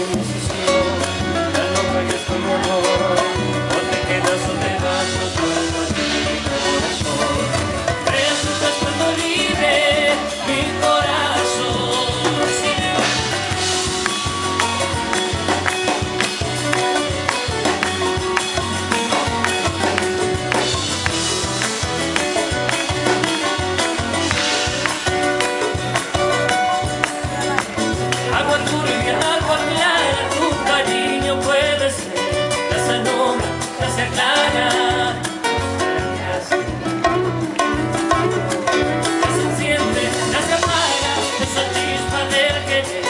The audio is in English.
un respeto it is.